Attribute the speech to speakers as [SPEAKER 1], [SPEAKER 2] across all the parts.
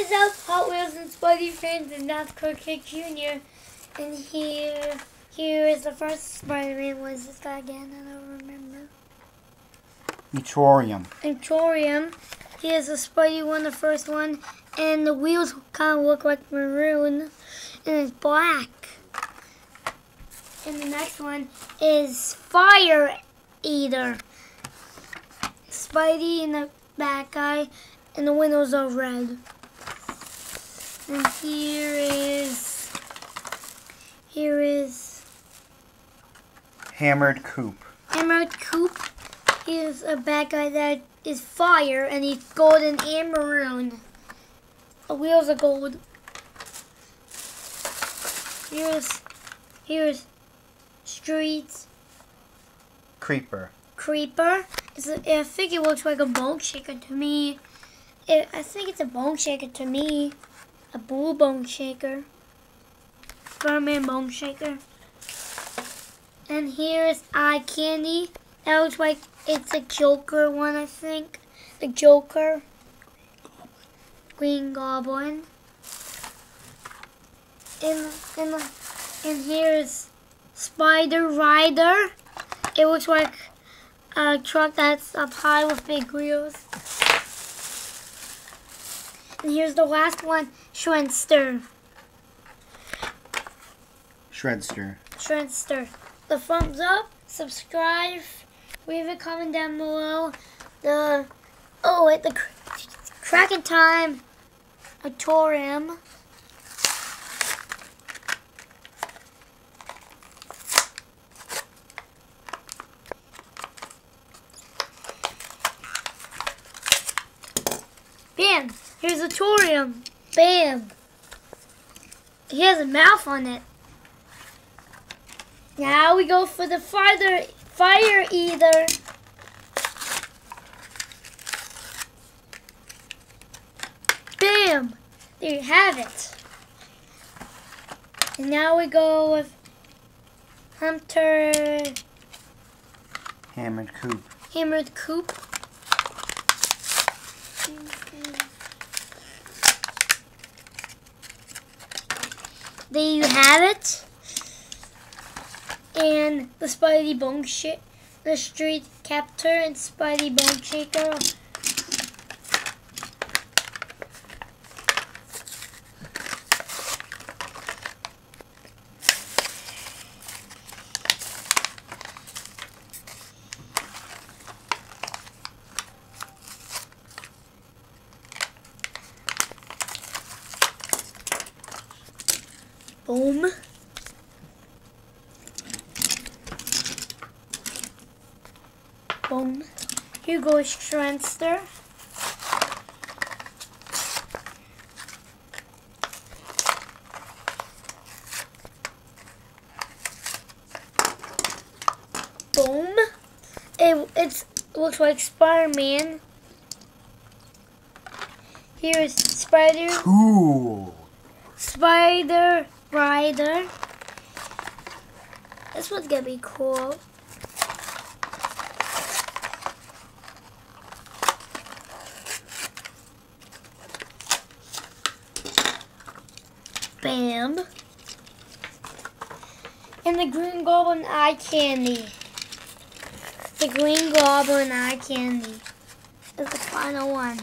[SPEAKER 1] is up, Hot Wheels and Spidey fans, and that's Crooked Jr. And here, here is the first Spider-Man. What is this guy again? I don't remember.
[SPEAKER 2] Ettorium.
[SPEAKER 1] Emporium. Here's the Spidey one, the first one, and the wheels kind of look like maroon, and it's black. And the next one is Fire Eater. Spidey in the back guy, and the windows are red. And here is, here is
[SPEAKER 2] Hammered Coupe.
[SPEAKER 1] Hammered Coupe. is a bad guy that is fire, and he's golden and maroon. The wheels are gold. Here's, here's Streets
[SPEAKER 2] Creeper.
[SPEAKER 1] Creeper. It's a, I think it looks like a bone shaker to me. It, I think it's a bone shaker to me. A bull bone shaker. Spider-Man bone shaker. And here is eye candy. That looks like it's a Joker one, I think. The Joker. Green Goblin. And, and, and here's Spider Rider. It looks like a truck that's up high with big wheels. And here's the last one, Shredster.
[SPEAKER 2] Shredster.
[SPEAKER 1] Shredster. The thumbs up, subscribe, leave a comment down below. The oh, wait, the Kraken Time, Ettorium. Bam! Here's Ettorium. Bam! He has a mouth on it. Now we go for the fire, fire eater. Bam! There you have it. And now we go with Hunter
[SPEAKER 2] Hammered Coupe.
[SPEAKER 1] Hammered Coupe. There you have it. And the Spidey Bone Shake, the Street Captor and Spidey Bone Shaker. Boom. Boom. Here goes Shredster. Boom. It it's, looks like Spider-Man. Here's Spider
[SPEAKER 2] Cool.
[SPEAKER 1] Spider Rider. This one's gonna be cool. Bam. And the Green Goblin eye candy. The Green Goblin eye candy is the final one.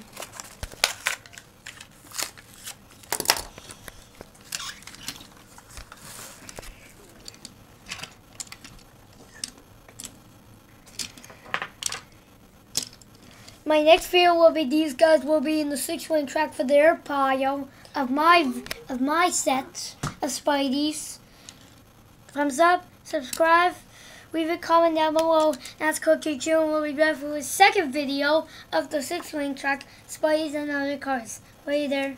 [SPEAKER 1] My next video will be these guys will be in the six wing track for their pile of my of my set of Spideys. Thumbs up, subscribe, leave a comment down below. That's Cookie Chew and we'll be back for the second video of the six wing track, Spideys and other cars. There.